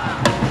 Wow.